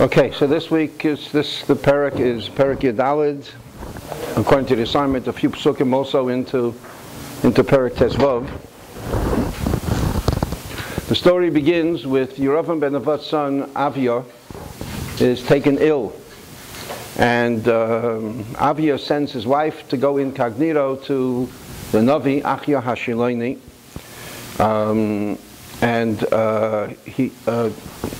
Okay, so this week is this the parak is parak Yadalid. According to the assignment, a few psukim also into into parak Tesvav. The story begins with Yeravam ben Nevat's son Avia is taken ill, and um, Avia sends his wife to go incognito to the Navi Achia Hashiloni. Um, and uh, he uh,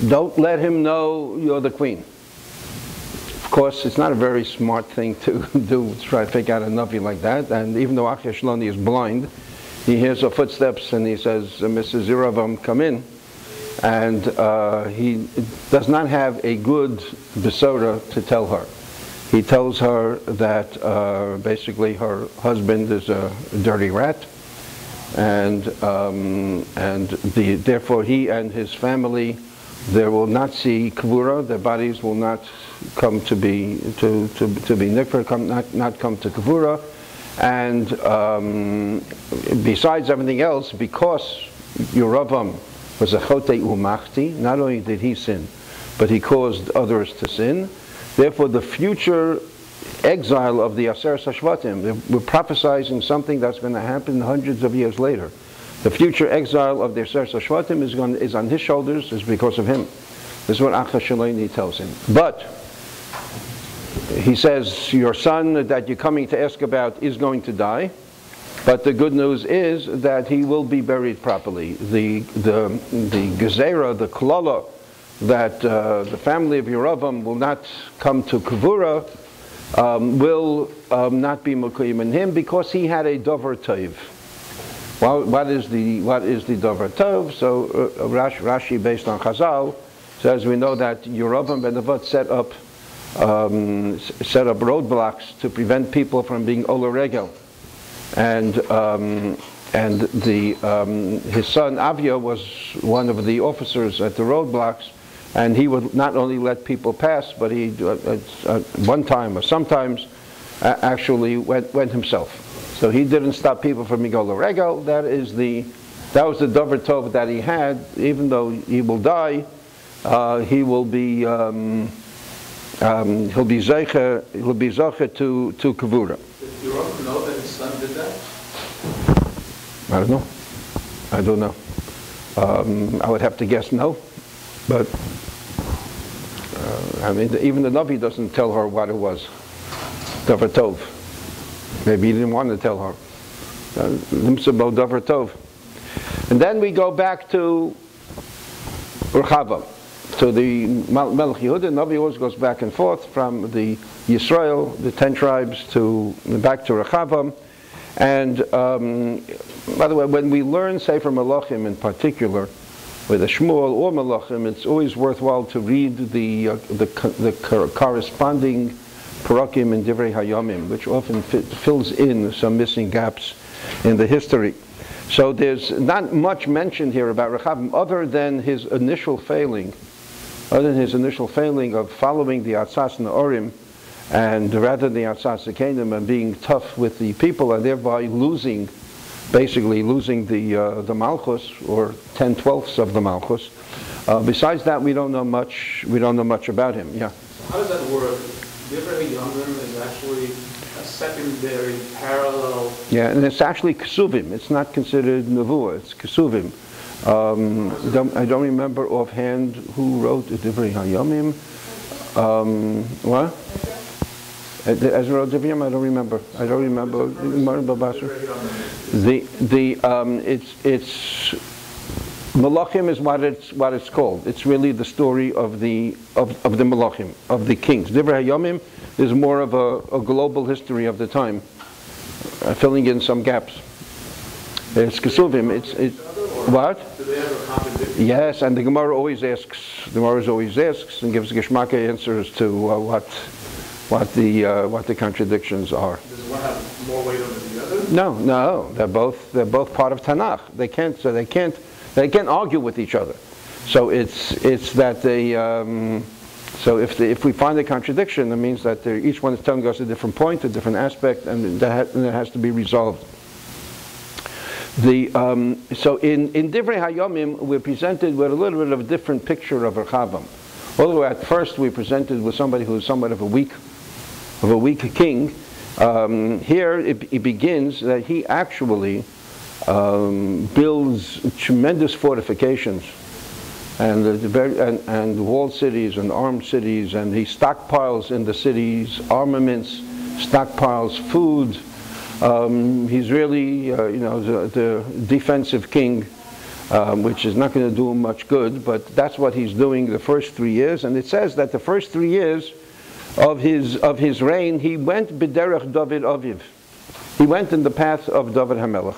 don't let him know you're the queen. Of course, it's not a very smart thing to do to try to fake out a navi like that. And even though Achia Shloni is blind, he hears her footsteps and he says, "Mrs. Ziravam, come in." And uh, he does not have a good besora to tell her. He tells her that uh, basically her husband is a dirty rat and um, and the, therefore he and his family they will not see kavura. Their bodies will not come to be to to, to be nikra, come not not come to kavura, and um, besides everything else, because Yeravam was a chote umachti, not only did he sin, but he caused others to sin. Therefore, the future exile of the Aser Sashvatim. We're prophesizing something that's going to happen hundreds of years later. The future exile of the Aser Sashvatim is, going, is on his shoulders, is because of him. This is what Acha Shalini tells him. But he says, Your son that you're coming to ask about is going to die. But the good news is that he will be buried properly. The, the, the Gezerah, the Klala, that uh, the family of Yeravam will not come to Kavura, um, will um, not be Mukayim in him because he had a Dover Tov. Well, what is the what is the Dover Tov? So uh, Rashi, Rashi, based on Chazal, says we know that Yeravam ben Nevat set up um, set up roadblocks to prevent people from being Olaregel, and um, and the um, his son Avia was one of the officers at the roadblocks and he would not only let people pass, but he, uh, uh, one time or sometimes, uh, actually went, went himself. So he didn't stop people from Migol Regel. That is the, that was the Dover Tov that he had. Even though he will die, uh, he will be, um, um, he'll be zeicher, he'll be zeicher to to kavura. Did you know that his son did that? I don't know. I don't know. Um, I would have to guess no, but uh, I mean, even the Navi doesn't tell her what it was. Davar Tov. Maybe he didn't want to tell her. Limsabo Davar Tov. And then we go back to Rechavam, to the Melech Yehuda. Navi always goes back and forth from the Yisrael, the ten tribes, to back to Rechavam. And um, by the way, when we learn Sefer Melachim in particular, with a Shmuel or Melachim, it's always worthwhile to read the, uh, the, the, corresponding parakim in Divrei Hayamim, which often fills in some missing gaps in the history. So there's not much mentioned here about Rechavam other than his initial failing, other than his initial failing of following the Atzas and the Orim, and rather than the Atzas the kingdom and being tough with the people and thereby losing basically losing the, uh, the Malchus, or 10 twelfths of the Malchus. Uh, besides that, we don't know much, we don't know much about him, yeah. So how does that work? Divrei Yomim is actually a secondary parallel. Yeah, and it's actually Kesuvim. It's not considered Nevuah, it's Kesuvim. Um, don't, I don't remember offhand who wrote Divrei Hayomim. Um, what? Ezra Deviam, I don't remember. I don't remember. The the um, it's it's Melachim is what it's what it's called. It's really the story of the of, of the Melachim of the kings. Divrei Hayomim is more of a, a, global history of the time, uh, filling in some gaps. It's Kesuvim. It's it. What? Yes, and the Gemara always asks. The Gemara always asks and gives Geshmaka answers to uh, what what the uh, what the contradictions are. Does one have more weight over the other? No, no, they're both they're both part of Tanakh. They can't so they can't they can't argue with each other. So it's it's that they. Um, so if, the, if we find a contradiction, that means that each one is telling us a different point, a different aspect, and that, ha- and that has to be resolved. The, um, so in, in Divrei Hayomim, we're presented with a little bit of a different picture of Rechavam. although at first we presented with somebody who is somewhat of a weak, of a weak king, um, here it, it, begins that he actually um, builds tremendous fortifications and, and, and walled cities and armed cities, and he stockpiles in the cities armaments, stockpiles food. Um, he's really, uh, you know, the, the defensive king um, which is not going to do him much good, but that's what he's doing the first three years. And it says that the first three years of his, of his reign, he went b'derech David Aviv. He went in the path of David HaMelech.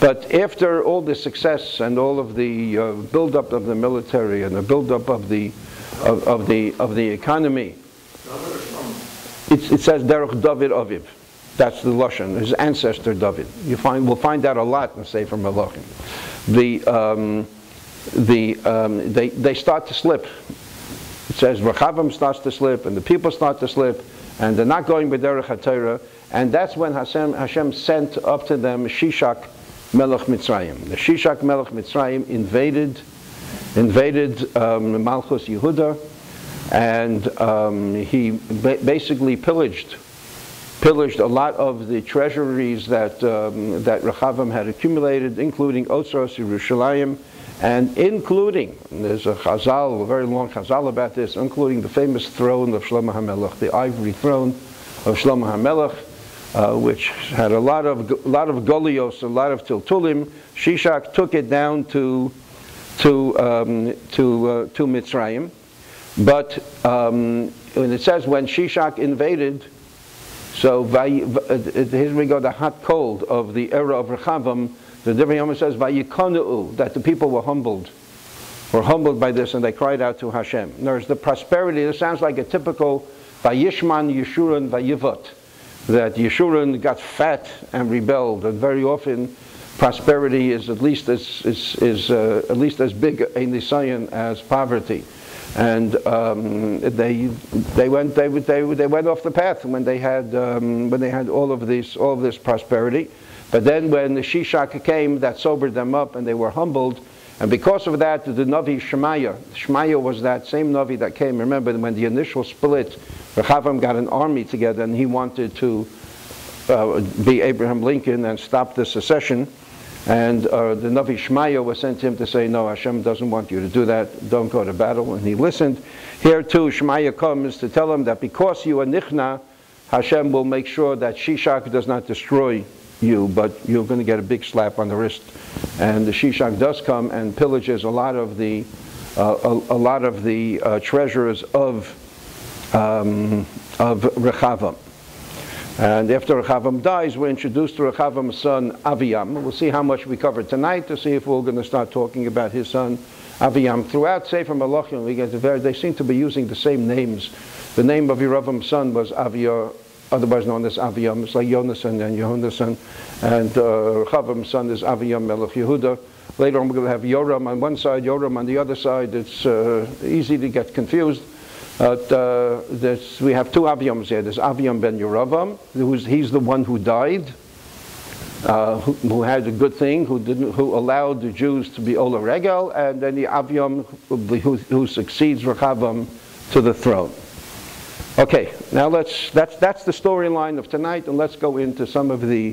But after all the success and all of the uh, build-up of the military and the build-up of the, of, of, the, of the economy, it, it says Derech David Aviv. That's the Lashon, his ancestor David. You find, we'll find out a lot in Sefer Melachim the, um, the, um, they, they start to slip. Says Rechavam starts to slip, and the people start to slip, and they're not going B'derech HaTorah, and that's when Hashem, Hashem sent up to them Shishak Melech Mitzrayim. The Shishak Melech Mitzrayim invaded, invaded um, Malchus Yehuda, and um, he ba basically pillaged pillaged a lot of the treasuries that, um, that Rechavam had accumulated, including Otzros Yerushalayim, and including, there's a chazal, a very long chazal about this, including the famous throne of Shlomo HaMelech, the ivory throne of Shlomo HaMelech, uh, which had a lot of, a lot of golios, a lot of tiltulim. Shishak took it down to, to, um, to, uh, to Mitzrayim. But um, when it says when Shishak invaded, so here we go, the hot cold of the era of Rechavam. The Divrei Yom says, Vayikonu, that the people were humbled, were humbled by this, and they cried out to Hashem. There's the prosperity. This sounds like a typical Vayishman Yeshurun Vayivot, that Yeshurun got fat and rebelled, and very often prosperity is at least as is, is uh, at least as big a nisayan as poverty and um, they they went they, they, they went off the path when they had um, when they had all of this all of this prosperity. But then when the Shishak came, that sobered them up, and they were humbled. And because of that, the Navi Shemaiah, Shemaiah was that same Navi that came. Remember when the initial split, Rechavam got an army together, and he wanted to uh, be Abraham Lincoln and stop the secession. And uh, the Navi Shmaya was sent to him to say, no, Hashem doesn't want you to do that. Don't go to battle. And he listened. Here too, Shmaya comes to tell him that because you are Nichna, Hashem will make sure that Shishak does not destroy you, but you're going to get a big slap on the wrist. And the Shishak does come and pillages a lot of the, uh, a, a, lot of the uh, treasures of, um, of Rechavam. And after Rechavam dies, we're introduced to Rechavam's son Aviam. We'll see how much we cover tonight to see if we're going to start talking about his son Aviam. Throughout Sefer Melachim, we get very, they seem to be using the same names. The name of Yeravam's son was Avia, otherwise known as Aviyam. It's like Yonasan and Yehonasan. And uh, son is Aviyam Melech Yehuda. Later on, we're going to have Yoram on one side, Yoram on the other side. It's uh, easy to get confused. But uh, we have two Aviyams here. There's Aviyam ben Yeravam, who's he's the one who died, uh, who, who, had a good thing, who didn't, who allowed the Jews to be Ola Regel, and then the Aviam who, who, who succeeds Rechavam to the throne. Okay, now let's that's that's the storyline of tonight, and let's go into some of the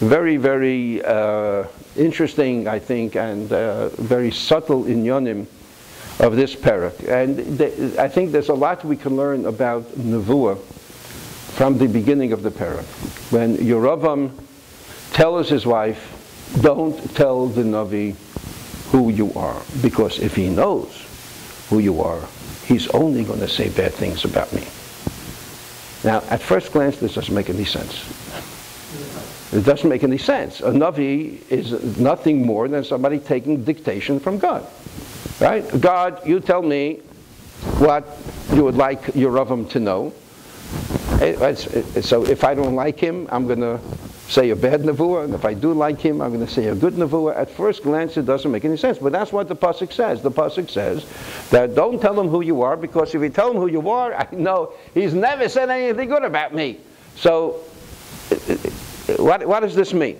very very uh, interesting, I think, and uh, very subtle inyanim of this parak. And th- I think there's a lot we can learn about Nevuah from the beginning of the parak. When Yeravam tells his wife, don't tell the Navi who you are, because if he knows who you are, he's only going to say bad things about me. Now, at first glance, this doesn't make any sense. It doesn't make any sense. A Navi is nothing more than somebody taking dictation from God. Right? God, you tell me what you would like your Ravam to know. So if I don't like him, I'm going to say a bad nevuah, and if I do like him, I'm going to say a good nevuah. At first glance, it doesn't make any sense, but that's what the pasuk says. The pasuk says that don't tell him who you are, because if you tell him who you are, I know he's never said anything good about me. So, what, what does this mean?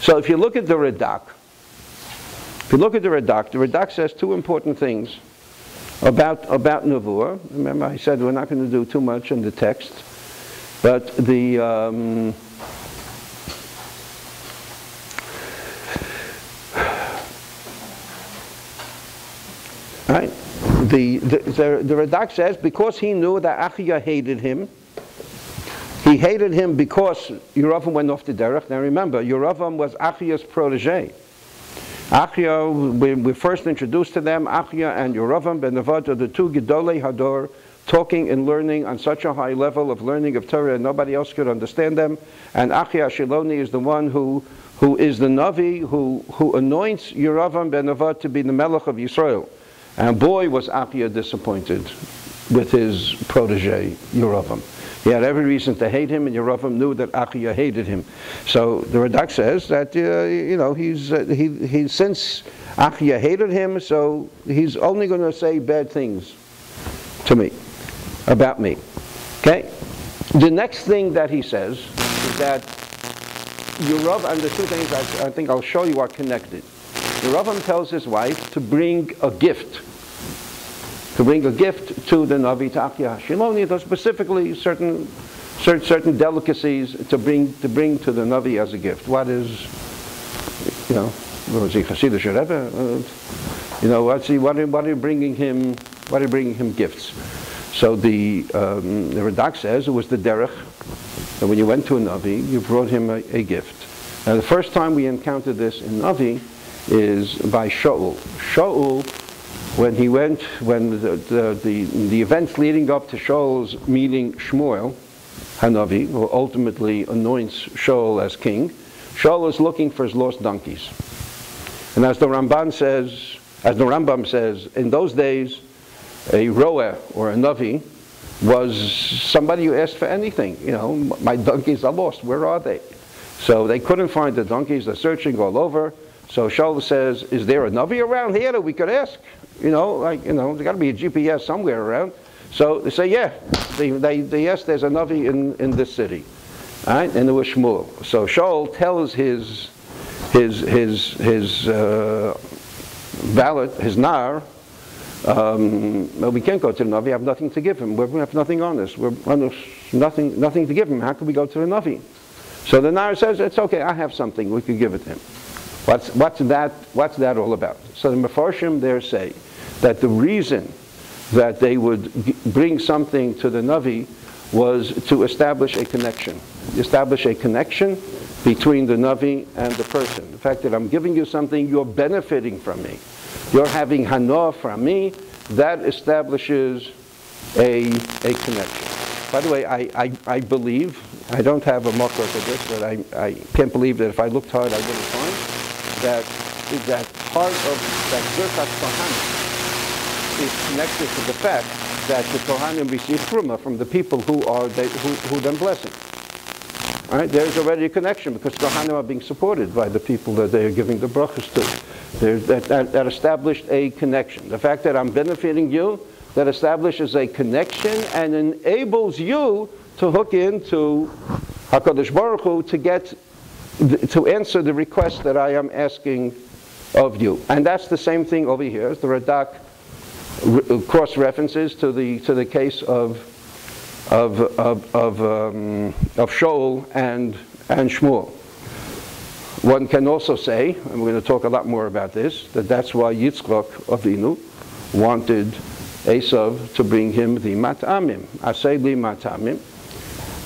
So if you look at the Radak, if you look at the Radak, the Radak says two important things about, about Nevuah. Remember, I said we're not going to do too much in the text, but the. Um, right? The, the, the, the Radak says because he knew that Achia hated him, he hated him because Yeravam went off the derech. Now remember, Yeravam was Achia's protege. Achia, we, we first introduced to them, Achia and Yeravam ben Nevat are the two Gedolei Hador, talking and learning on such a high level of learning of Torah, nobody else could understand them. And Achia Shiloni is the one who, who is the Navi who, who anoints Yeravam ben Nevat to be the Melech of Yisrael. And boy, was Achia disappointed with his protege, Yeravam. He had every reason to hate him, and Yerovam knew that Achia hated him. So the Radak says that, uh, you know, he's, uh, he, he, since Achia hated him, so he's only going to say bad things to me, about me. Okay? The next thing that he says is that Yerovam, and the two things I, I think I'll show you are connected. Yerovam tells his wife to bring a gift to bring a gift to the Navi Ta'achya Shiloni, though specifically certain, certain, certain delicacies to bring, to bring to the Navi as a gift. What is, you know, was he Hasidic Rebbe? Uh, you know, what's he, what, are, what are bringing him, what are bringing him gifts? So the, um, the Radak says it was the derech, that when you went to a Navi, you brought him a, a gift. Now the first time we encountered this in Navi is by Shaul. Shaul when he went, when the, the, the, the, events leading up to Shaul's meeting Shmuel, Hanavi, who ultimately anoints Shaul as king, Shaul is looking for his lost donkeys. And as the Ramban says, as the Rambam says, in those days, a roa or a navi was somebody who asked for anything. You know, my donkeys are lost. Where are they? So they couldn't find the donkeys. They're searching all over. So Shaul says, "Is there a navi around here that we could ask?" You know, like, you know, there's got to be a GPS somewhere around. So they say, yeah, they, they, they yes, there's a Navi in, in this city. All right, and there was Shmuel. So Shaul tells his, his, his, his uh, valet, his nar, um, well, we can't go to the Navi, I have nothing to give him. We have nothing on us. We're nothing, nothing to give him. How can we go to the Navi? So the Nar says, it's okay, I have something, we could give it to him. What's, what's, that, what's that all about? So the Mefarshim there say that the reason that they would bring something to the Navi was to establish a connection. Establish a connection between the Navi and the person. The fact that I'm giving you something, you're benefiting from me. You're having hana from me, that establishes a, a connection. By the way, I, I, I believe, I don't have a makar for this, but I, I can't believe that if I looked hard I wouldn't find that that part of that Birkat Kohanim is connected to the fact that the Kohanim receive truma from the people who are they, who, who then blessing. Right, there's already a connection because Kohanim are being supported by the people that they are giving the brachas to. That, that, that established a connection. The fact that I'm benefiting you, that establishes a connection and enables you to hook into HaKadosh Baruch Hu to get to answer the request that I am asking of you. And that's the same thing over here. The Radak cross references to the to the case of of of of, um, of Shaul and and Shmuel. One can also say, and we're going to talk a lot more about this, that that's why Yitzchak Avinu wanted Esav to bring him the matamim, asay li matamim,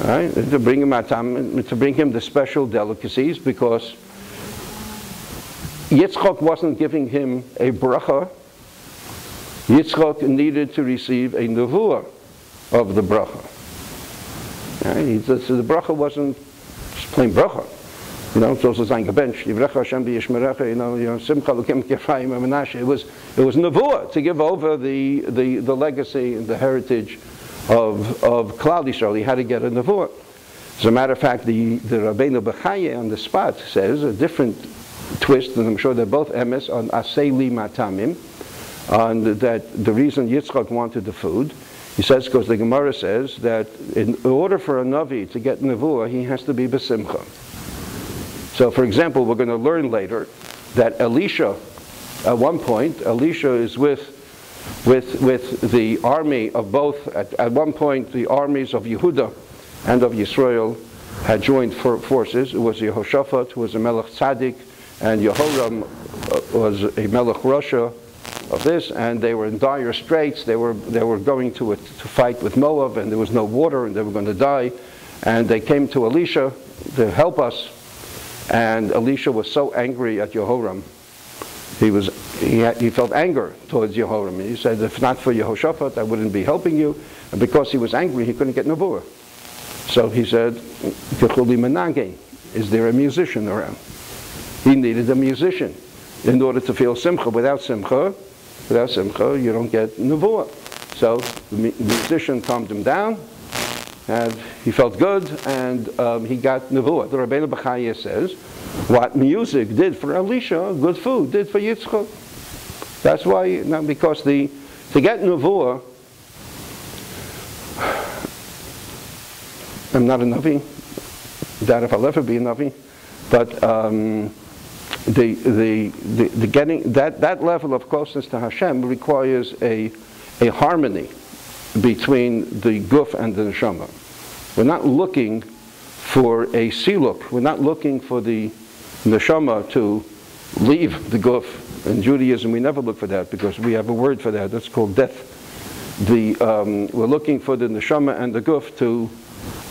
right? To bring him to bring him the special delicacies because Yitzchak wasn't giving him a bracha. Yitzchak needed to receive a nevuah of the bracha. Right? So the bracha wasn't just plain bracha. You know, so sein gebench, Yivrecha Hashem b'yishmerecha, you know, Simcha Lukim. It was, it was nevuah to give over the, the, the legacy and the heritage of, of Klal Yisrael. He had to get a nevuah. As a matter of fact, the, the Rabbeinu Bechaye on the spot says a different twist, and I'm sure they're both emes, on Aseli Matamim, on that the reason Yitzchak wanted the food, he says, because the Gemara says that in order for a Navi to get Nevuah, he has to be Besimcha. So, for example, we're going to learn later that Elisha, at one point, Elisha is with with, with the army of both, at, at one point, the armies of Yehuda and of Yisrael had joined for forces. It was Yehoshaphat, who was a Melech Tzaddik, and Yehoram uh, was a Melech Rasha of this, and they were in dire straits. They were, they were going to, a, to fight with Moab, and there was no water, and they were going to die. And they came to Elisha to help us, and Elisha was so angry at Jehoram. He, was, he, had, he felt anger towards Jehoram. He said, if not for Yehoshaphat, I wouldn't be helping you. And because he was angry, he couldn't get Nevuah. So he said, is there a musician around? He needed a musician in order to feel simcha. Without simcha, without simcha, you don't get nevuah. So the musician calmed him down, and he felt good, and um, he got nevuah. The Rabbeinu Bechaya says, what music did for Elisha, good food did for Yitzchak. That's why, not because the to get nevuah, I'm not a navi. that if I'll ever be a navi, but. Um, the, the, the, the, getting that, that level of closeness to Hashem requires a, a harmony between the guf and the neshama. We're not looking for a siluk. We're not looking for the neshama to leave the guf. In Judaism, we never look for that because we have a word for that. That's called death. The, um, we're looking for the neshama and the guf to,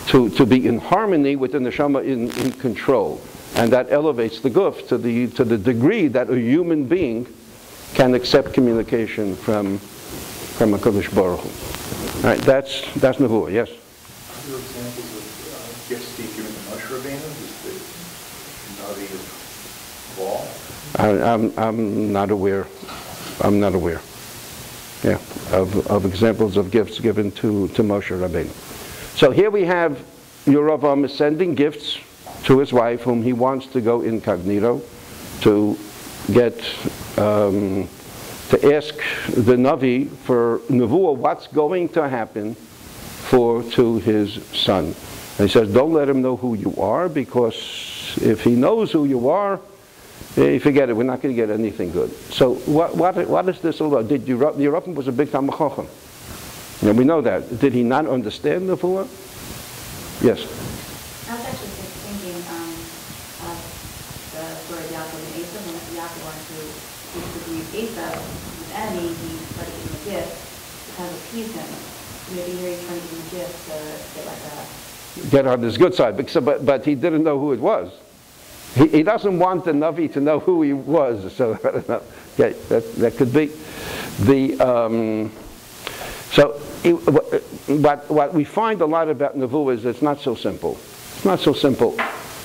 to, to be in harmony with the neshama in, in control. And that elevates the guf to the, to the degree that a human being can accept communication from, from a Baruch Hu. All right, that's, that's Nevuah, yes? Are there examples of uh, gifts being given to Moshe Rabbeinu? I, I'm, I'm not aware. I'm not aware. Yeah, of, of examples of gifts given to, to Moshe Rabbeinu. So here we have Yeravam sending gifts to his wife, whom he wants to go incognito to get um, to ask the Navi for Nevuah what's going to happen for to his son. And he says, don't let him know who you are because if he knows who you are, eh, forget it, we're not going to get anything good. So what, what, what is this all about? Did Yeravam was a big. And we know that. Did he not understand Nevuah? Yes. I was actually just thinking um, of the story of Yaakov and Esau. When Yaakov wanted to disbelieve Esau, his enemy, he started giving a gift to kind of appease him. Maybe here he's trying to give him a gift to get like a... Get on his good side, because, but, but he didn't know who it was. He, he doesn't want the Navi to know who he was, so yeah, that, that could be. The, um, so it, what, what we find a lot about Navu is it's not so simple. It's not so simple.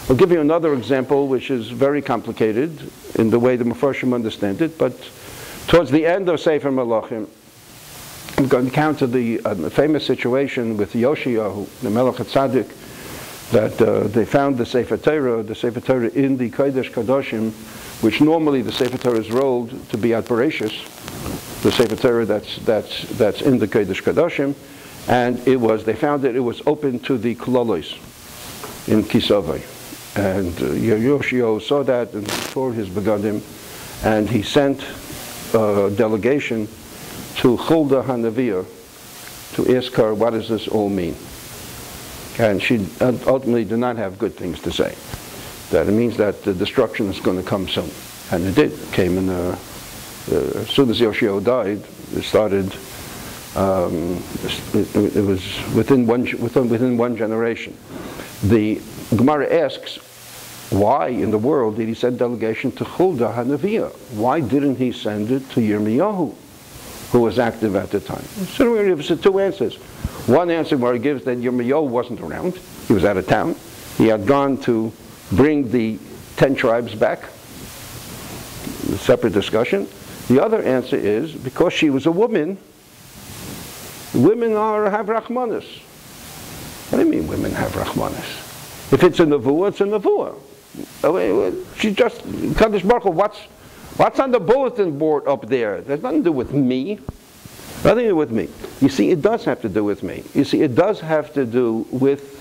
I'll give you another example which is very complicated in the way the Mefarshim understand it, but towards the end of Sefer Melachim, I'm going to encounter the uh, famous situation with Yoshiyahu, the Melech Tzaddik, that uh, they found the Sefer Torah, the Sefer Torah in the Kodesh Kadoshim, which normally the Sefer Torah is rolled to be at Bereshis, the Sefer Torah that's, that's, that's in the Kodesh Kadoshim, and it was, they found that it was open to the Kololos in Kisavai. And uh, Yoshio saw that and tore his begadim, and he sent a delegation to Huldah Hanaviyah to ask her, what does this all mean? And she ultimately did not have good things to say. That it means that the destruction is going to come soon. And it did. It came in, uh, uh, as soon as Yoshio died, it started, um, it, it, was within one, within, within one generation. The Gemara asks, why in the world did he send delegation to Huldah Hanaviyah? Why didn't he send it to Yirmiyahu? who was active at the time. So he gives two answers. One answer where he gives that Yirmiyahu wasn't around. He was out of town. He had gone to bring the ten tribes back. Separate discussion. The other answer is because she was a woman, women are have rachmanis. What do you mean women have rachmanis? If it's a nevuah, it's a nevuah. Oh, she just, Kaddish Baruch what's, What's on the bulletin board up there? There's nothing to do with me. Nothing to do with me. You see, it does have to do with me. You see, it does have to do with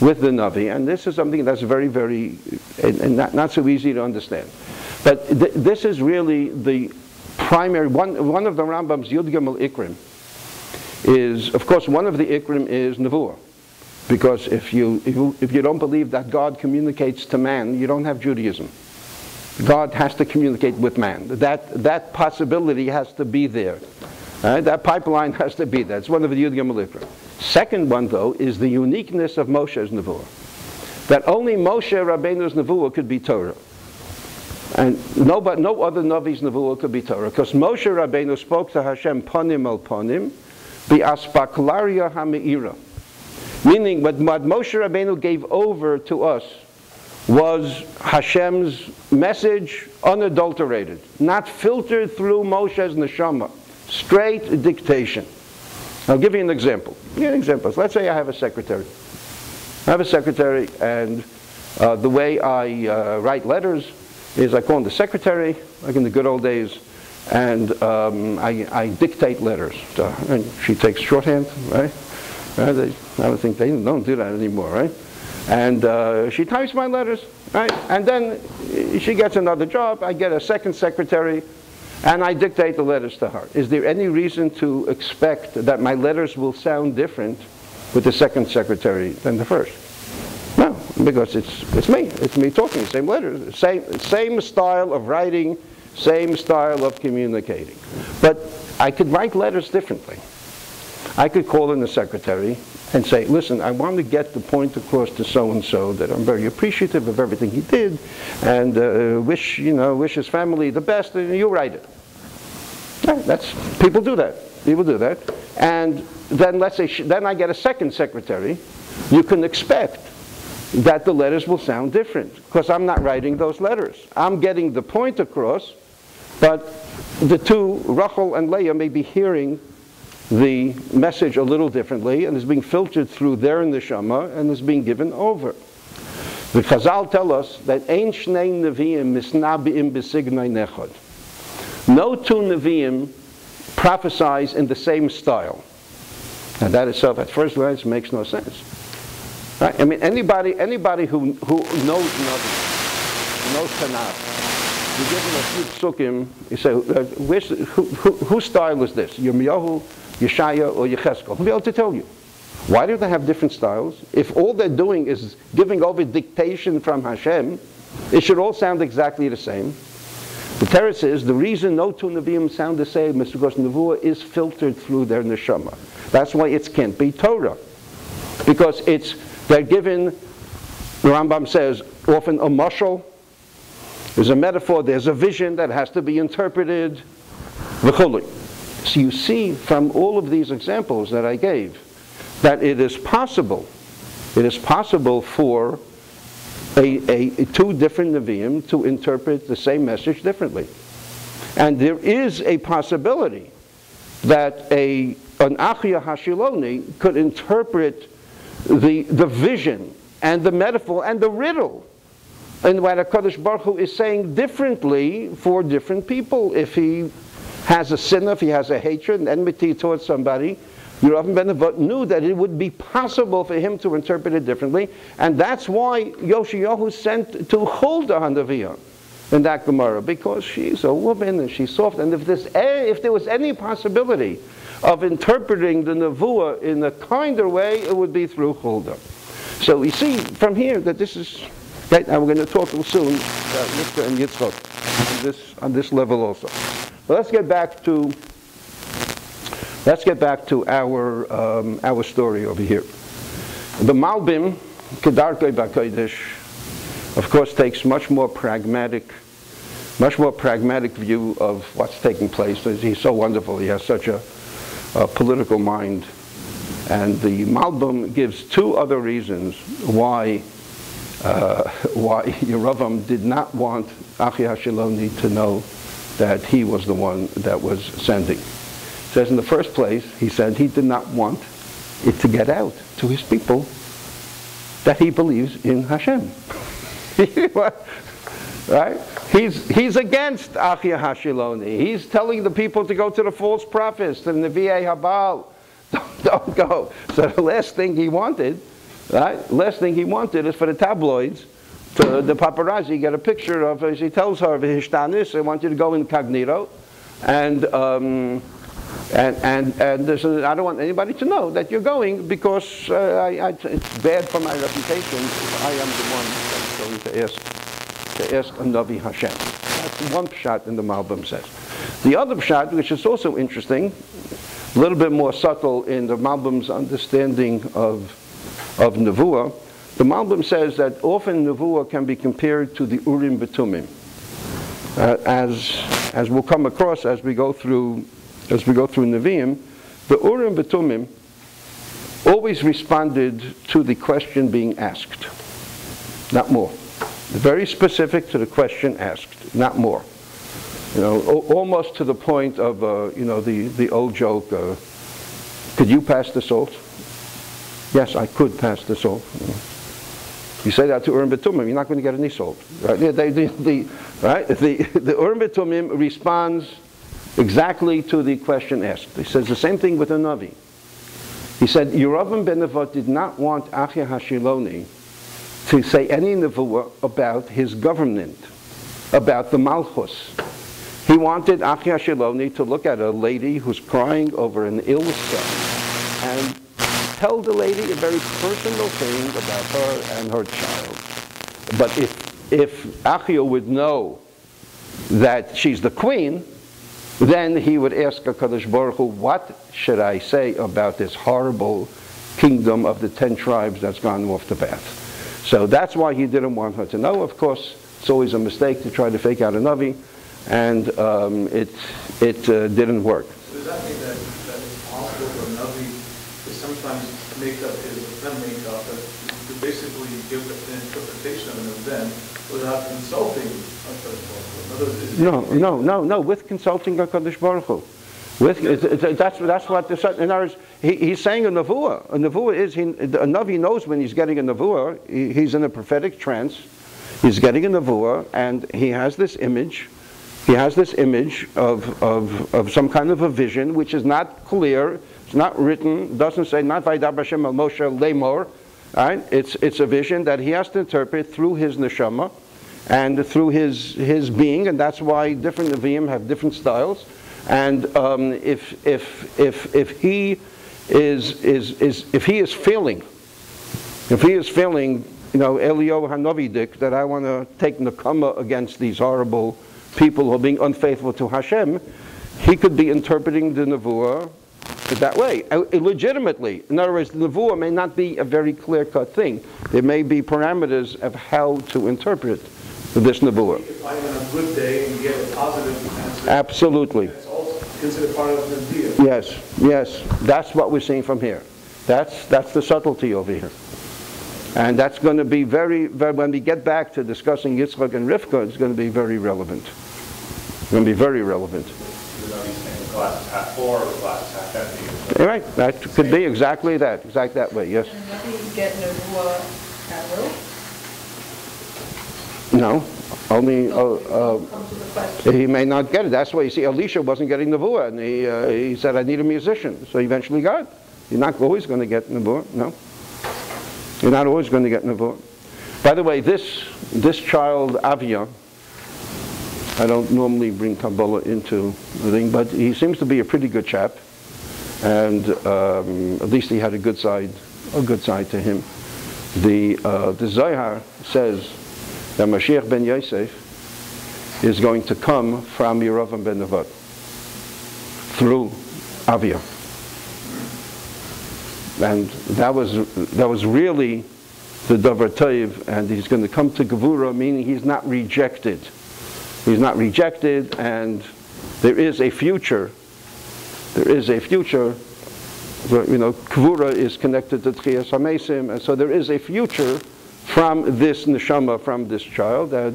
with the Navi, and this is something that's very, very, and, and not, not so easy to understand. But th- this is really the primary, one, one of the Rambam's Yud Gimel Ikrim is, of course, one of the Ikrim is Nevuah. Because if you, if you, if you don't believe that God communicates to man, you don't have Judaism. God has to communicate with man. That, that possibility has to be there. Right? That pipeline has to be there. It's one of the Yud Gimel Second one, though, is the uniqueness of Moshe's Nevuah. That only Moshe Rabbeinu's Nevuah could be Torah. And no, but no other Navi's Nevuah could be Torah. Because Moshe Rabbeinu spoke to Hashem ponim al ponim, the Aspaklaria HaMe'ira. Meaning, what, what Moshe Rabbeinu gave over to us was Hashem's message unadulterated, not filtered through Moshe's neshama, straight dictation. I'll give you an example. Give an example. Let's say I have a secretary. I have a secretary, and uh, the way I uh, write letters is I call in the secretary, like in the good old days, and um, I, I, dictate letters. To, and she takes shorthand, right? Uh, they, I don't think they don't do that anymore, right? And uh, she types my letters, right? And then she gets another job. I get a second secretary, and I dictate the letters to her. Is there any reason to expect that my letters will sound different with the second secretary than the first? No, because it's, it's me. It's me talking, same letters, same, same style of writing, same style of communicating. But I could write letters differently. I could call in the secretary and say, listen, I want to get the point across to so-and-so that I'm very appreciative of everything he did and uh, wish, you know, wish his family the best, and you write it. that's, people do that. People do that. And then let's say, then I get a second secretary, you can expect that the letters will sound different because I'm not writing those letters. I'm getting the point across, but the two, Rachel and Leah, may be hearing the message a little differently and is being filtered through their neshama and is being given over. The Chazal tell us that Ein Shnei Nevi'im Misnabi'im B'Signai Nechad. No two Nevi'im prophesize in the same style. And that itself, at first glance, makes no sense. Right? I mean, anybody, anybody who, who knows Navi, knows Tanakh, you give him a few psukim, you say, uh, who, who, whose style is this? Yirmiyahu, Yeshaya or Yecheskel. He'll be able to tell you. Why do they have different styles? If all they're doing is giving over dictation from Hashem, it should all sound exactly the same. The Torah says the reason no two Nevi'im sound the same is because Nevuah is filtered through their neshama. That's why it can't be Torah. Because it's, they're given, the Rambam says, often a mushal, there's a metaphor, there's a vision that has to be interpreted, v'chuli. So you see from all of these examples that I gave that it is possible, it is possible for a, a, two different Nevi'im to interpret the same message differently. And there is a possibility that a, an Achia Hashiloni could interpret the, the vision and the metaphor and the riddle and what HaKadosh Baruch Hu is saying differently for different people. If he has a sin, if he has a hatred and enmity towards somebody, Yeravam ben Nevat knew that it would be possible for him to interpret it differently, and that's why Yoshiyahu sent to Huldah Hanaviyah in that Gemara, because she's a woman and she's soft, and if, this, eh, if there was any possibility of interpreting the Nevuah in a kinder way, it would be through Huldah. So we see from here that this is, right, and we're going to talk soon uh, about Yitzchak and Yitzchak on this, on this level also. But let's get back to let's get back to our um, our story over here. The Malbim Kedarkei Bakodesh, of course, takes much more pragmatic, much more pragmatic view of what's taking place. He's so wonderful. He has such a, a political mind, and the Malbim gives two other reasons why. Uh, why Yeravam did not want Achi Hashiloni to know that he was the one that was sending. It says in the first place, he said he did not want it to get out to his people that he believes in Hashem. right? He's, he's against Achia Hashiloni. He's telling the people to go to the false prophets, to the VA Habal. Don't, don't go. So the last thing he wanted, right? Last thing he wanted is for the tabloids to the paparazzi get a picture of, as he tells her, of Hishtanis, I want you to go incognito, And, um, and, and, and there's a, I don't want anybody to know that you're going because uh, I, I, it's bad for my reputation I am the one that's going to ask, to ask a Navi Hashem. That's one shot in the Malbim says. The other shot, which is also interesting, a little bit more subtle in the Malbim's understanding of, of Nevuah, the Malbim says that often Nevuah can be compared to the Urim Betumim. Uh, as, as we'll come across as we go through, as we go through Nevi'im, the Urim Betumim always responded to the question being asked, not more. Very specific to the question asked, not more. You know, almost to the point of, uh, you know, the, the old joke, uh, could you pass the salt? Yes, I could pass the salt. You say that to Urim Betumim, you're not going to get any salt. Right? The, the, the, right? the, the Urim Betumim responds exactly to the question asked. He says the same thing with the Navi. He said, Yeravam ben Nevat did not want Achia Hashiloni to say any nevuah about his government, about the Malchus. He wanted Achia Hashiloni to look at a lady who's crying over an ill son and tell the lady a very personal thing about her and her child. But if, if Achia would know that she's the queen, then he would ask HaKadosh Baruch Hu, what should I say about this horrible kingdom of the ten tribes that's gone off the path? So that's why he didn't want her to know. Of course, it's always a mistake to try to fake out a Navi, and um, it, it uh, didn't work. So does that mean that, that it's possible for a Navi to sometimes make up his, not make but to basically give an interpretation of an event without consulting a third party? In other words, is it- No, no, no, no, with consulting HaKadosh Baruch Hu. With, it, it, that's, that's what, the, in other words, he, he's saying a nevuah. A nevuah is, he, a Navi knows when he's getting a nevuah, he, he's in a prophetic trance, he's getting a nevuah, and he has this image, he has this image of, of, of some kind of a vision, which is not clear, it's not written, doesn't say, not Vaidab Hashem Moshe Lemor, right? It's, it's a vision that he has to interpret through his neshama, and through his, his being, and that's why different Nevi'im have different styles. And um, if, if, if, if he is, is, is, if he is feeling, if he is feeling, you know, Elio Hanovidik, that I want to take Nakama against these horrible people who are being unfaithful to Hashem, he could be interpreting the Nevuah that way, uh, illegitimately. In other words, the Nevuah may not be a very clear-cut thing. There may be parameters of how to interpret this Nevuah. If I'm on a good day and get a positive answer, Absolutely. considered part of the deal. Yes, yes. That's what we're seeing from here. That's, that's the subtlety over here. And that's going to be very, very, when we get back to discussing Yitzchak and Rivka, it's going to be very relevant. It's going to be very relevant. The Navi's saying the glass is half full or the glass is half empty. All right, that could be exactly that, exact that way, yes. And nothing get Nevuah at will? No, only, uh, uh, Come to the question. he may not get it. That's why you see Elisha wasn't getting Nevuah, and he, uh, he said, I need a musician. So he eventually got it. You're not always going to get Nevuah, no. You're not always going to get Nevuah. By the way, this, this child, Avia, I don't normally bring Kabbalah into the thing, but he seems to be a pretty good chap. And um, at least he had a good side, a good side to him. The, uh, the Zohar says that Mashiach ben Yosef is going to come from Yerovam ben Nevat through Avia. And that was, that was really the Davar Toiv, and he's going to come to Gevura, meaning he's not rejected. He's not rejected, and there is a future. There is a future. You know, Gevura is connected to Tchias HaMesim, and so there is a future from this neshama, from this child, that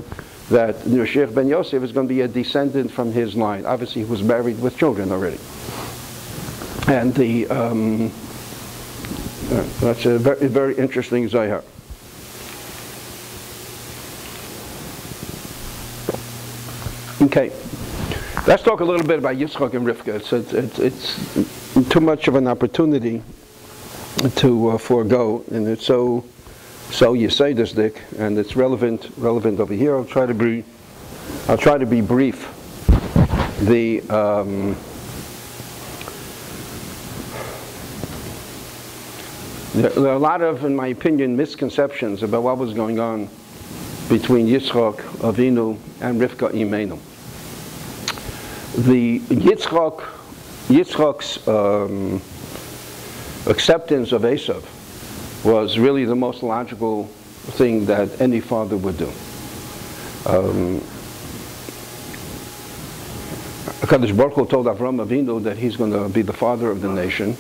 that Mashiach ben Yosef is going to be a descendant from his line. Obviously, he was married with children already. And the um, uh, that's a very, very interesting Zohar. Okay, let's talk a little bit about Yitzchak and Rivka. It's, it's, it's too much of an opportunity to uh, forego, and it's so so you say this, Dick, and it's relevant relevant over here. I'll try to be I'll try to be brief. the um, there, there are a lot of, in my opinion, misconceptions about what was going on between Yitzchak Avinu and Rivka Imenu. The Yitzchak, Yitzchak's um, acceptance of Esav was really the most logical thing that any father would do. Um, HaKadosh Baruch Hu told Avram Avinu that he's going to be the father of the nation.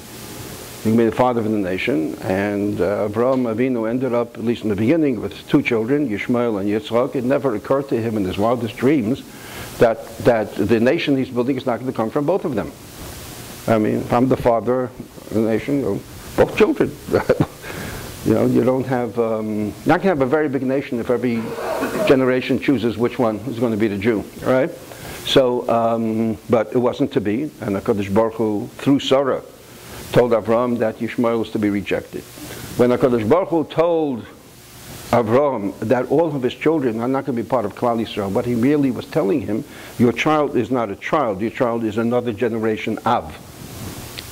To be the father of the nation. And uh, Avram Avinu ended up, at least in the beginning, with two children, Yishmael and Yitzchak. It never occurred to him in his wildest dreams that, that the nation he's building is not going to come from both of them. I mean, if I'm the father of the nation, you know, both children. you know, you don't have, um, not going to have a very big nation if every generation chooses which one is going to be the Jew, right? So, um, but it wasn't to be, and HaKadosh Baruch Hu, through Sarah, told Avram that Yishmael was to be rejected. When HaKadosh Baruch Hu told Avram that all of his children are not going to be part of Klal Yisrael, but he really was telling him, your child is not a child, your child is another generation Av.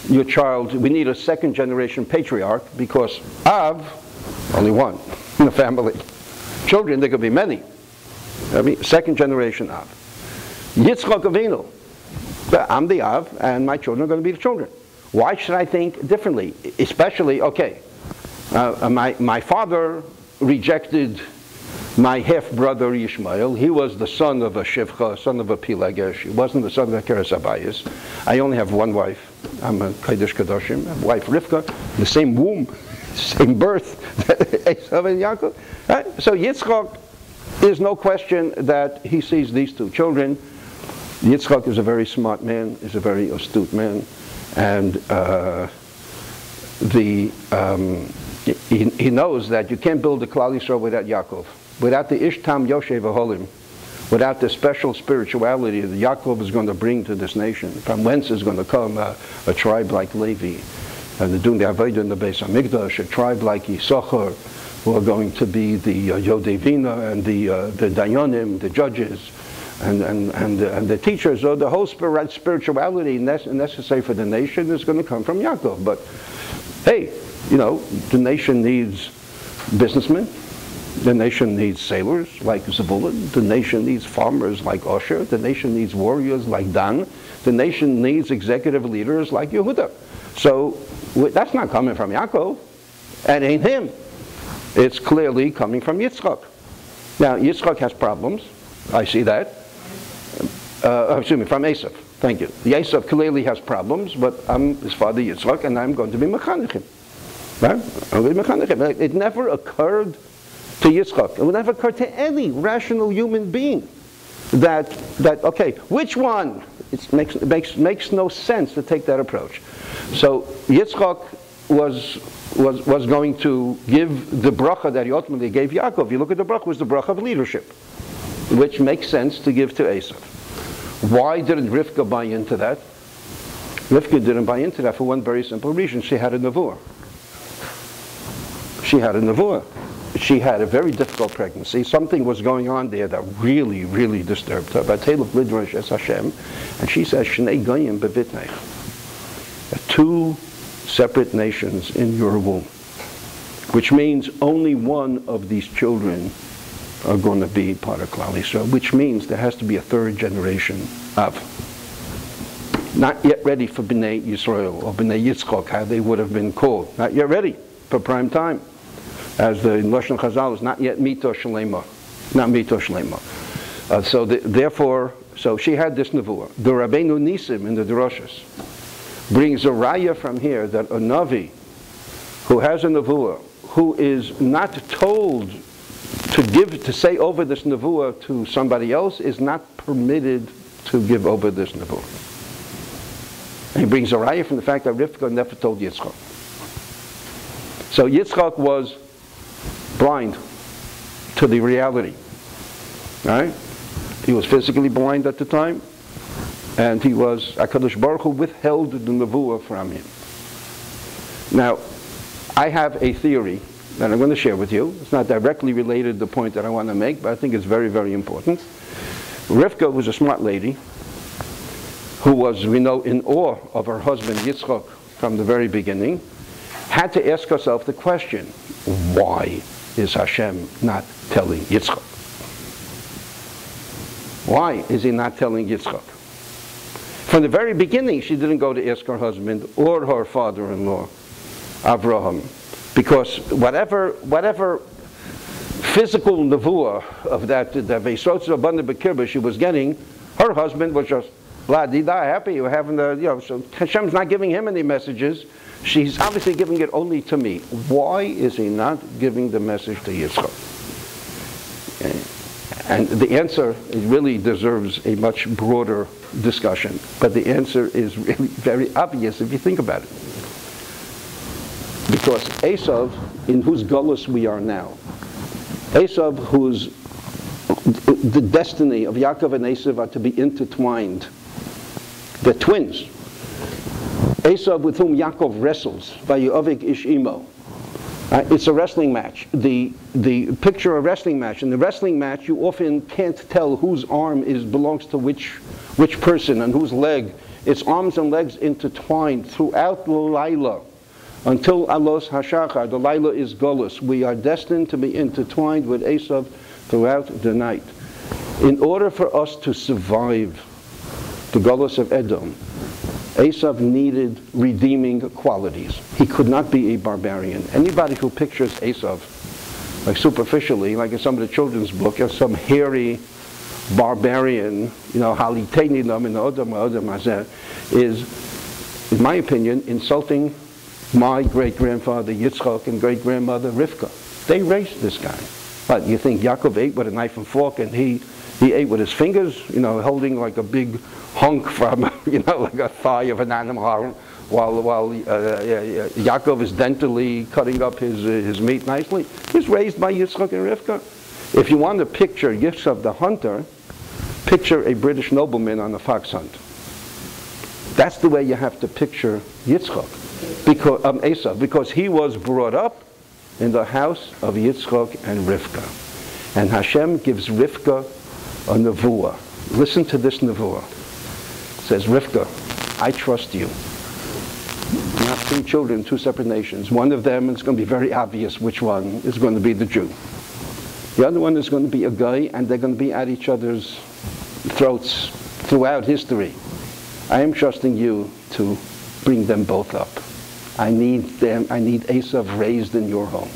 Your child, we need a second generation patriarch because Av, only one in the family. Children, there could be many. I mean, second generation Av. Yitzchak Avinu. I'm the Av, and my children are going to be the children. Why should I think differently? Especially, okay, uh, my, my father rejected my half-brother Yishmael. He was the son of a Shifcha, son of a Pilegesh. He wasn't the son of a Keres Abayis. I only have one wife. I'm a Kodesh Kadoshim. Wife Rivka, the same womb, same birth, Esav and Yaakov. So Yitzchak, there's no question that he sees these two children. Yitzchak is a very smart man, is a very astute man, and uh, the um, he, he, knows that you can't build a Klal Yisrael without Yaakov, without the Ishtam Yoshev Aholim, without the special spirituality that Yaakov is going to bring to this nation. From whence is going to come a, a tribe like Levi, and doing the Avodah in the Beis Hamikdash, a tribe like Yisachar, who are going to be the uh, Yodevina and the uh, the Dayanim, the judges and, and, and, and the teachers, so the whole spirit, spirituality necessary for the nation is going to come from Yaakov. But hey, you know, the nation needs businessmen. The nation needs sailors like Zebulun. The nation needs farmers like Osher. The nation needs warriors like Dan. The nation needs executive leaders like Yehuda. So that's not coming from Yaakov. And ain't him. It's clearly coming from Yitzchak. Now, Yitzchak has problems. I see that uh, oh, excuse me, from Esav. Thank you. Esav clearly has problems, but I'm his father Yitzchak, and I'm going to be mechanichim. It never occurred to Yitzchak. It would never occur to any rational human being that, that okay, which one? It makes, makes, makes no sense to take that approach. So Yitzchak was, was, was going to give the bracha that he ultimately gave Yaakov. You look at the bracha, was the bracha of leadership, which makes sense to give to Esav. Why didn't Rivka buy into that? Rivka didn't buy into that for one very simple reason. She had a nevuah. She had a nevuah. She had a very difficult pregnancy. Something was going on there that really, really disturbed her. Hashem, and she says, Shnei Goyim bevitnech. Two separate nations in your womb. Which means only one of these children are going to be part of Klal Yisrael, which means there has to be a third generation of not yet ready for Bnei Yisrael or Bnei Yitzchok, how they would have been called. Not yet ready for prime time. As the Lashon Chazal is not yet Mito Shalema. Not Mito Shalema. Uh, so the, therefore, so she had this nevuah. The Rabbeinu Nisim in the Droshes brings a raya from here that a Navi who has a nevuah, who is not told to give, to say over this nevuah to somebody else is not permitted to give over this nevuah. He brings a raya from the fact that Rivka never told Yitzchak. So Yitzchak was blind to the reality. Right? He was physically blind at the time, and he was, HaKadosh Baruch Hu withheld the nevuah from him. Now, I have a theory that I'm going to share with you. It's not directly related to the point that I want to make, but I think it's very, very important. Rivka was a smart lady. who was, we know, in awe of her husband Yitzchak from the very beginning, had to ask herself the question, why is Hashem not telling Yitzchak? Why is he not telling Yitzchak? From the very beginning, she didn't go to ask her husband or her father-in-law, Abraham, because whatever, whatever physical nevuah of that, that Vesrotz abundant Bekirba she was getting, her husband was just blah dee da happy you having the you know so Hashem's not giving him any messages. She's obviously giving it only to me. Why is he not giving the message to Yitzchak? Eh, and the answer really deserves a much broader discussion. But the answer is really very obvious if you think about it. Because Esav, in whose gullus we are now, Esav, whose the destiny of Yaakov and Esav are to be intertwined. They're twins. Esav with whom Yaakov wrestles, by Yovik Ish Imo. Uh, it's a wrestling match. The, the picture a wrestling match. In the wrestling match, you often can't tell whose arm is belongs to which, which person and whose leg. Its arms and legs intertwined throughout the Laila until Alos Hashachar. The Laila is Golus. We are destined to be intertwined with Esav throughout the night. In order for us to survive the Golus of Edom, Esav needed redeeming qualities. He could not be a barbarian. Anybody who pictures Esav, like superficially, like in some of the children's book, as some hairy barbarian, you know, haliteninam in Odom is, in my opinion, insulting my great-grandfather Yitzchak and great-grandmother Rivka. They raised this guy. But you think Yaakov ate with a knife and fork and he, he ate with his fingers, you know, holding like a big hunk from, you know, like a thigh of an animal, while, while uh, Yaakov is dentally cutting up his, uh, his meat nicely. He's raised by Yitzchak and Rivka. If you want to picture Yitzchak the hunter, picture a British nobleman on a fox hunt. That's the way you have to picture Yitzchak, because, um, Esav, because he was brought up in the house of Yitzchak and Rivka. And Hashem gives Rivka a nevuah. Listen to this nevuah says, Rivka, I trust you. You have two children, two separate nations. One of them is going to be very obvious which one is going to be the Jew. The other one is going to be a guy, and they're going to be at each other's throats throughout history. I am trusting you to bring them both up. I need them, I need Esav raised in your home.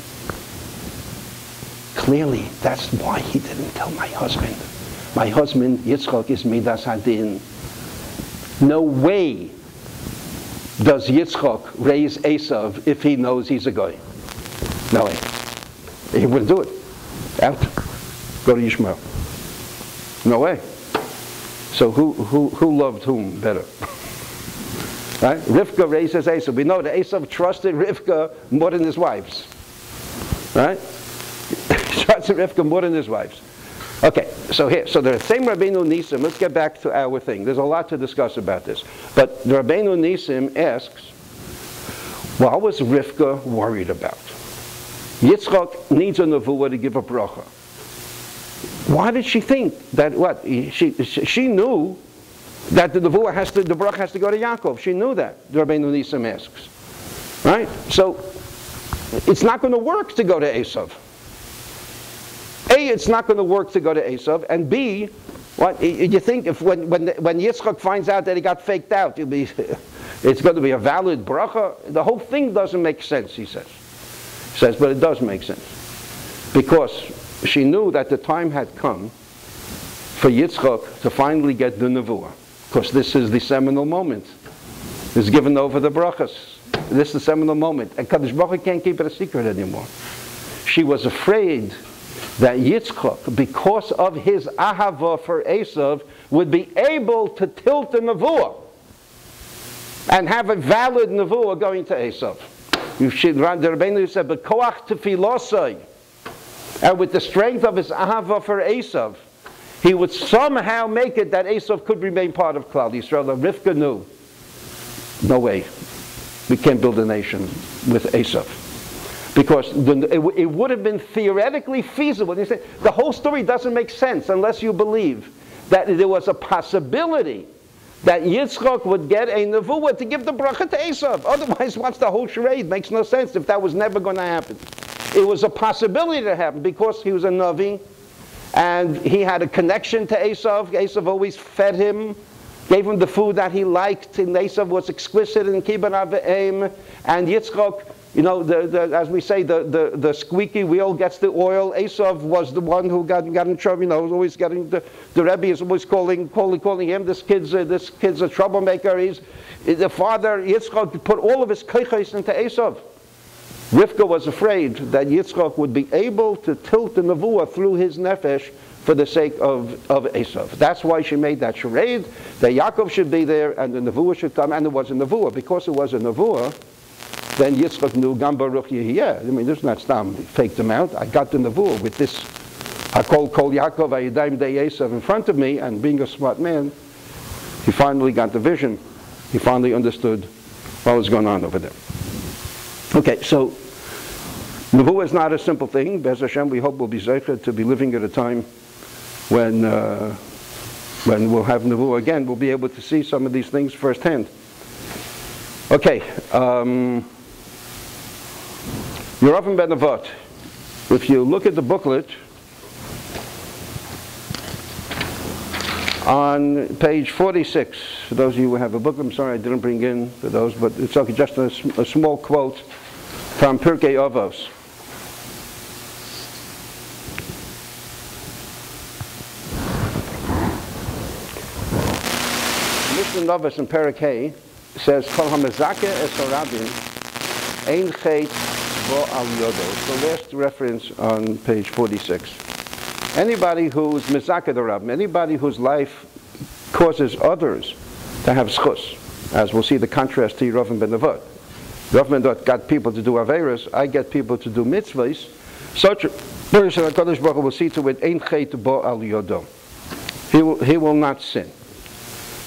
Clearly, that's why he didn't tell my husband. My husband, Yitzchak, is Midas Hadin. No way does Yitzchak raise Esav if he knows he's a guy. No way. He wouldn't do it. Out. Go to Yishmael. No way. So who, who, who loved whom better? right? Rivka raises Esav. We know that Esav trusted Rivka more than his wives. Right? trusted Rivka more than his wives. Okay, so here, so the same Rabbeinu Nisim, let's get back to our thing. There's a lot to discuss about this. But the Rabbeinu Nisim asks, what was Rivka worried about? Yitzchak needs a nevuah to give a bracha. Why did she think that what? She, she knew that the nevuah has to, the bracha has to go to Yaakov. She knew that, the Rabbeinu Nisim asks. Right? So, it's not going to work to go to Esav. A, it's not going to work to go to Esav, and B, what you think if when when when Yitzchak finds out that he got faked out, you'll be, it's going to be a valid bracha. The whole thing doesn't make sense. He says, he says, but it does make sense because she knew that the time had come for Yitzchak to finally get the nevuah, because this is the seminal moment. It's given over the brachas. This is the seminal moment, and Kadosh Baruch can't keep it a secret anymore. She was afraid that Yitzchak, because of his ahava for Esav, would be able to tilt the nevuah and have a valid nevuah going to Esav. The Rebbeinu said, "But koach tefilosai," and with the strength of his ahava for Esav, he would somehow make it that Esav could remain part of Klal Yisrael. And Rivka knew, no way, we can't build a nation with Esav because the, it, it, would have been theoretically feasible. You say, the whole story doesn't make sense unless you believe that there was a possibility that Yitzchok would get a nevuah to give the bracha to Esav. Otherwise, what's the whole charade? Makes no sense if that was never going to happen. It was a possibility to happen because he was a Navi and he had a connection to Esav. Esav always fed him, gave him the food that he liked, and Esav was exquisite in Kibbud Avim, and Yitzchak you know, the, the, as we say, the, the, the squeaky wheel gets the oil. Esav was the one who got, got in trouble. You know, was always getting the, the Rebbe is always calling, calling, calling him. This kid's a, this kid's a troublemaker. He's the father. Yitzchak put all of his keiches into Esav. Rivka was afraid that Yitzchak would be able to tilt the nevuah through his nefesh for the sake of, of Esav. That's why she made that charade, that Yaakov should be there and the nevuah should come, and it was a nevuah. Because it was a nevuah, then Yitzchak knew Gam Baruch Yehiyeh. I mean, this is not Stam, faked him out. I got the nevuah with this I called Kol Yaakov Ayadayim Day Esav in front of me, and being a smart man, he finally got the vision. He finally understood what was going on over there. Okay, so Nevuah is not a simple thing. Bez Hashem, we hope we'll be Zeicha to be living at a time when, uh, when we'll have Nevuah again. We'll be able to see some of these things firsthand. Okay, um, Yeravam Ben Nevat. If you look at the booklet, on page 46, for those of you who have a book, I'm sorry I didn't bring in for those, but it's okay, just a, a small quote from Pirkei Avos. Mishnah Novus in Parakeh says, chet The last reference on page 46. Anybody who's mizake the rabbim, anybody whose life causes others to have schus, as we'll see the contrast to Yeravam ben Nevat. Yeravam ben Nevat got people to do averas, I get people to do mitzvahs. Such a person, HaKadosh Baruch will see to it, ein chet bo al yodo. He will, he will not sin.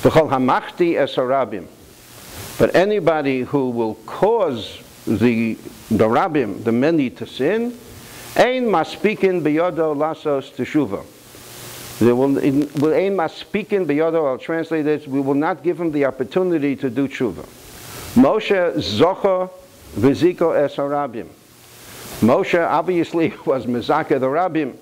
V'chol hamachti es harabim. But anybody who will cause the, the rabbim, the many to sin, ein maspikin biyodo lasos teshuva. They will, will ein maspikin biyodo, I'll translate this, we will not give him the opportunity to do tshuva. Moshe zocha viziko es harabim. Moshe obviously was mizaka the rabbim,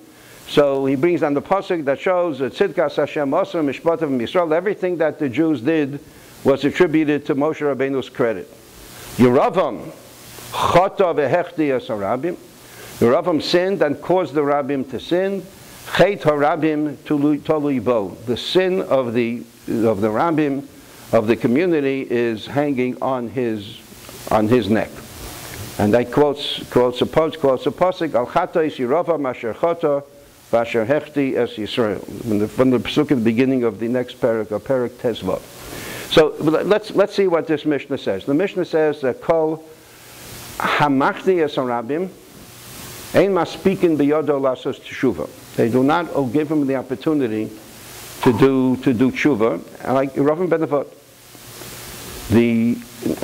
so he brings on the pasuk that shows that tzidkas Hashem Osam Mishpatav Yisrael, everything that the Jews did was attributed to Moshe Rabbeinu's credit. Yeravam chata vehechti as The Yeravam sinned and caused the rabbim to sin. Chet harabim tolui bo. The sin of the of the rabbim of the community is hanging on his on his neck. And that quotes quotes a post quotes a pasuk al chata is Yeravam asher chata vasher hechti es Yisrael. From the, from the pasuk at the beginning of the next parak, a parak tezvot. So let's, let's see what this Mishnah says. The Mishnah says that kol hamachti es harabim ein maspikin biyodo lasos teshuva. They do not oh, give him the opportunity to do to do tshuva, like Ravim Benefot. The,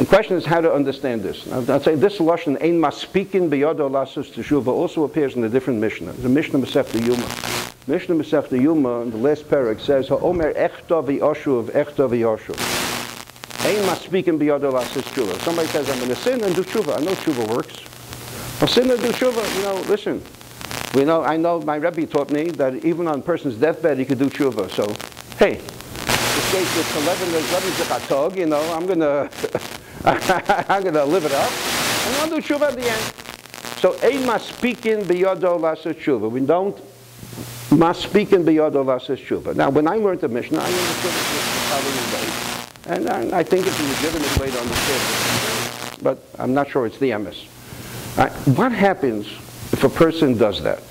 question is how to understand this. I'd say this lashon ein maspikin biyodo lasos teshuva also appears in a different Mishnah. The Mishnah Masechta Yuma. Mishnah Masechta Yuma in the last parak says Omer echta v'yoshuv echta v'yoshuv. Ein maspikin biyado lasis tshuva. Somebody says, I'm going to sin and do tshuva. I know tshuva works. I'll sin and do tshuva. You know, listen. We know, I know my Rebbe taught me that even on a person's deathbed he could do tshuva. So, hey, this case with 11 Zechatog, you know, I'm going to, I'm going to live it up. And I'll do tshuva at the end. So, ein maspikin biyado lasis tshuva. We don't maspikin biyado lasis tshuva. Now, when I learned the Mishnah, I understood it the way. And I think it's a legitimate way to understand it. But I'm not sure it's the emes. What happens if a person does that?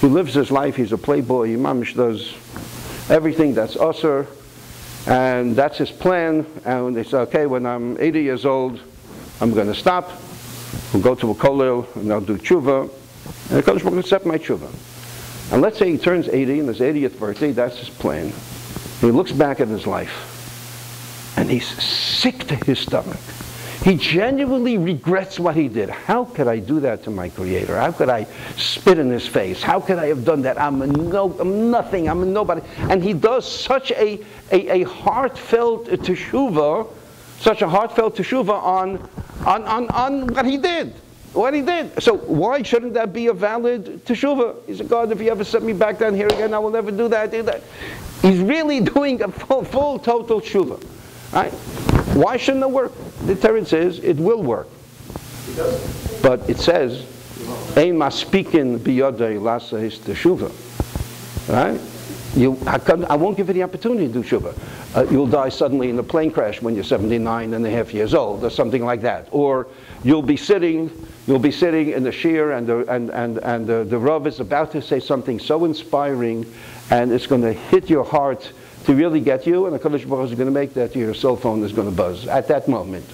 He lives his life, he's a playboy, he does everything that's usher, and that's his plan, and they say, okay, when I'm 80 years old, I'm going to stop, we'll go to a kollel, and I'll do tshuva, and the Kodesh will accept my tshuva. And let's say he turns 80, and his 80th birthday, that's his plan. He looks back at his life and he's sick to his stomach. He genuinely regrets what he did. How could I do that to my Creator? How could I spit in his face? How could I have done that? I'm, no, I'm nothing. I'm nobody. And he does such a, a, a heartfelt teshuvah, such a heartfelt teshuvah on, on, on, on what he did. What he did. So why shouldn't that be a valid teshuvah? He said, God, if you ever set me back down here again, I will never do that. Do that. He's really doing a full, full total teshuvah. Right? Why shouldn't it work? The Torah says it will work. It But it says, Ein maspikin biyodei laseis teshuva. Right? You, I, I won't give you the opportunity to do shuva. Uh, you'll die suddenly in a plane crash when you're 79 and a half years old, or something like that. Or you'll be sitting, you'll be sitting in the shiur, and the and and and the, the rav is about to say something so inspiring, and it's going to hit your heart to really get you, and the Kadosh Baruch is going to make that your cell phone is going to buzz at that moment.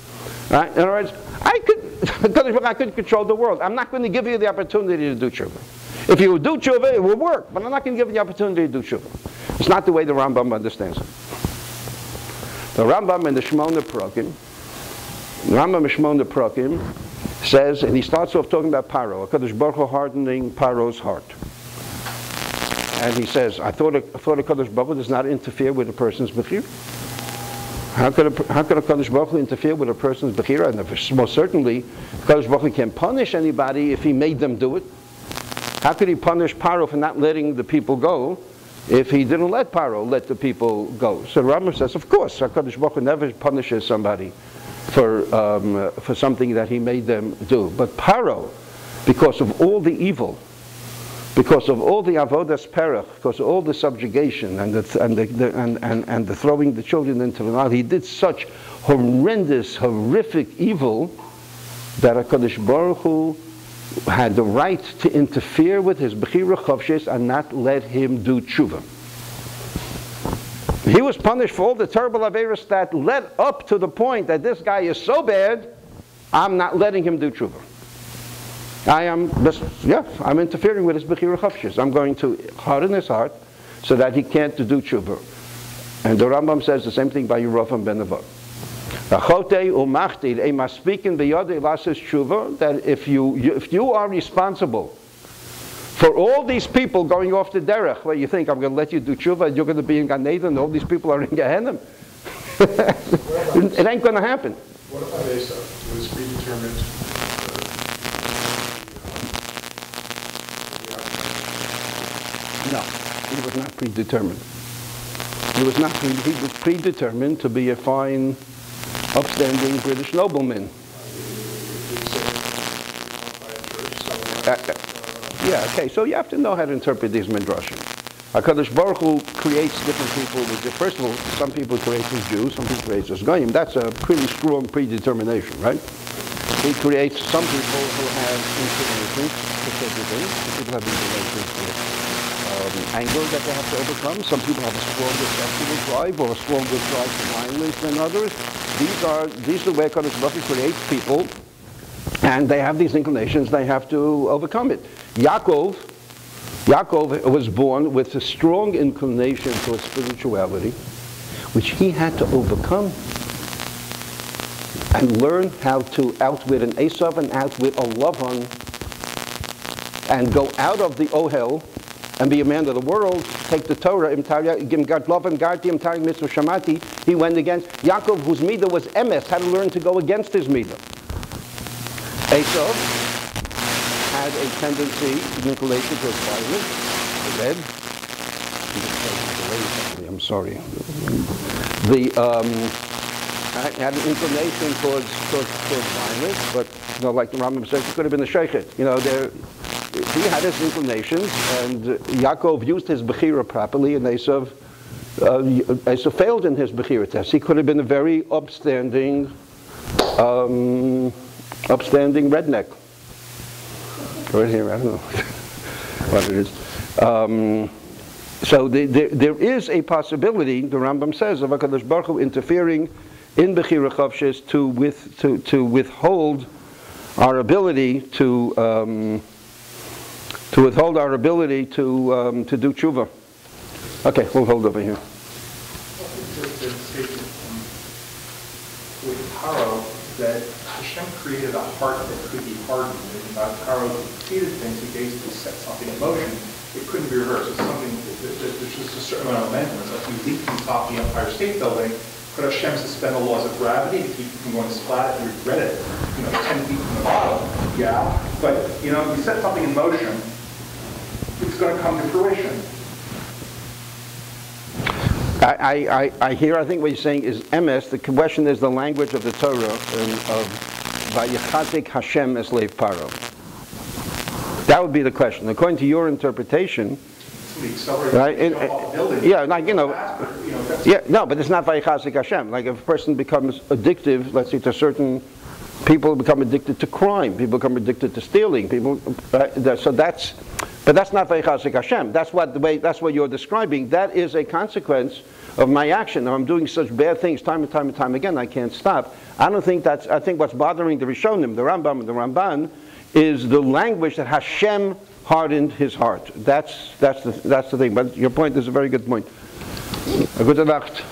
Right? In other words, I could, Kadosh Baruch I could control the world. I'm not going to give you the opportunity to do tshuva. If you do tshuva, it will work, but I'm not going to give you the opportunity to do tshuva. It's not the way the Rambam understands it. The Rambam in the Shemona Prakim, the Rambam Shemona Prakim says, and he starts off talking about Paro, Kadosh Baruch hardening Paro's heart. And he says, I thought a, I thought a Kadosh Baruch does not interfere with a person's bechir. How could, a, how could a Kadosh Baruch interfere with a person's bechira? And most certainly, Kadosh Baruch Hu can punish anybody if he made them do it. How could he punish Paro for not letting the people go if he didn't let Paro let the people go? So Rambam says, of course, HaKadosh Baruch Hu never punishes somebody for, um, for something that he made them do. But Paro, because of all the evil, because of all the avodas perach, because of all the subjugation and the, and, the, the, and, and, and the throwing the children into the Nile, he did such horrendous, horrific evil that HaKadosh Baruch Hu had the right to interfere with his Bechira Chofshis and not let him do tshuva. He was punished for all the terrible Averis that led up to the point that this guy is so bad, I'm not letting him do tshuva. I am, this, yeah, I'm interfering with his Bechira Chofshis. I'm going to harden his heart so that he can't do tshuva. And the Rambam says the same thing by Yeravam ben Nevat. That if you, if you are responsible for all these people going off the derech, where you think I'm going to let you do tshuva, you're going to be in Gan Eden, all these people are in Gehenna. it ain't going to happen. What about Esav? Was predetermined? No, he was not predetermined. He was not. He was predetermined to be a fine, upstanding British nobleman. Uh, uh, yeah. Okay. So you have to know how to interpret these midrashim. Hakadosh Baruch Hu creates different people. With of all, some people creates as Jews, some people creates as goyim. That's a pretty strong predetermination, right? He creates some people who have inclinations to certain things. People have inclinations to um, anger that they have to overcome. Some people have a stronger sexual drive or a stronger drive to violence than others. These are these are Kadosh Baruch Hu creates people, and they have these inclinations. They have to overcome it. Yaakov, Yaakov was born with a strong inclination towards spirituality, which he had to overcome and learn how to outwit an Esav and outwit a Lavan and go out of the Ohel and be a man of the world, take the Torah, he went against Yaakov, whose midah was emes, had to learn to go against his midah. Esav had a tendency, towards violence, the red. I'm sorry. The um, I had an inclination towards, towards, towards violence, but you know, like the Rambam says, it could have been the shochet. You know, there, he had his inclinations, and Yaakov used his bechira properly, and Esav, uh, Esav failed in his bechira test. He could have been a very upstanding, um, upstanding redneck. Right here, I don't know what it is. Um, so the, the, there is a possibility, the Rambam says, of HaKadosh Baruch Hu interfering in Bechira Chofshis to, with, to, to withhold our ability to, um, to withhold our ability to, um, to do tshuva. Okay, we'll hold over here. With Paro, that Hashem created a heart that could be hardened. And God Paro repeated things, he basically set something in motion. It couldn't be reversed. It's something, that- that- there's just a certain amount of momentum. It's like you leap from top of the Empire State Building, could Hashem suspend the laws of gravity to keep you from going splat if you regret it, you know, 10 feet from the bottom? Yeah, but, you know, you set something in motion, it's going to come to fruition. I, I, I- hear, I think what you're saying is emes, the question is the language of the Torah and of Vayichazik Hashem Eslev Paro. That would be the question. According to your interpretation, Right, right, and- jump off a building. yeah, like, you know- you know, yeah, no, but it's not Vayichazik Hashem. Like if a person becomes addictive, let's say to certain, people become addicted to crime, people become addicted to stealing, people, that- so that's, but that's not Vayichazik Hashem. That's what the way, that's what you're describing. That is a consequence of my action. If I'm doing such bad things time and time and time again, I can't stop. I don't think that's, I think what's bothering the Rishonim, the Rambam and the Ramban, is the language that Hashem hardened his heart. That's, that's, the, that's the thing. But your point is a very good point. A good Nacht.